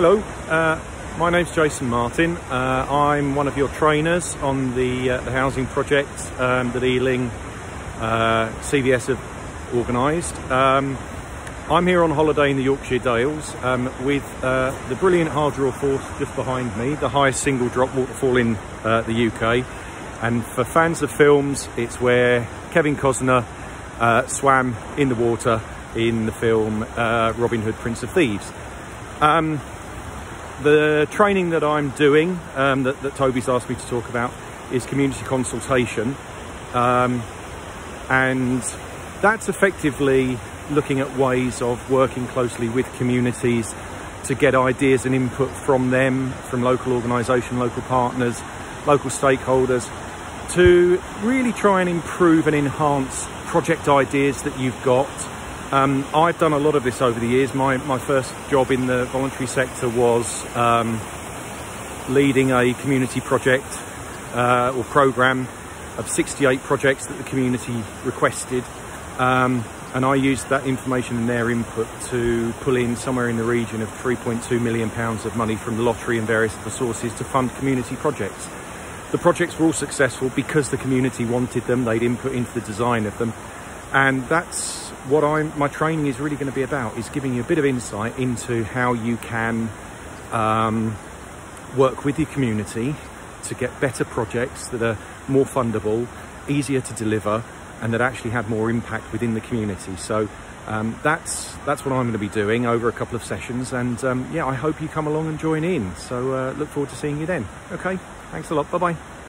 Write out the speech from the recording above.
Hello, uh, my name's Jason Martin. Uh, I'm one of your trainers on the, uh, the housing project um, that Ealing uh, CVS have organised. Um, I'm here on holiday in the Yorkshire Dales um, with uh, the brilliant Hardraw Force just behind me, the highest single drop waterfall in uh, the UK. And for fans of films, it's where Kevin Costner swam in the water in the film Robin Hood, Prince of Thieves. Um, the training that I'm doing, um, that, that, Toby's asked me to talk about, is community consultation. Um, and that's effectively looking at ways of working closely with communities to get ideas and input from them, from local organisation, local partners, local stakeholders, to really try and improve and enhance project ideas that you've got um, I've done a lot of this over the years. My, my first job in the voluntary sector was um, leading a community project uh, or program of 68 projects that the community requested. Um, and I used that information and their input to pull in somewhere in the region of 3.2 million pounds of money from the lottery and various other sources to fund community projects. The projects were all successful because the community wanted them, they'd input into the design of them. And that's what I'm, my training is really going to be about is giving you a bit of insight into how you can um, work with your community to get better projects that are more fundable, easier to deliver, and that actually have more impact within the community. So um, that's that's what I'm going to be doing over a couple of sessions, and um, yeah, I hope you come along and join in. So uh, look forward to seeing you then. Okay, thanks a lot. Bye bye.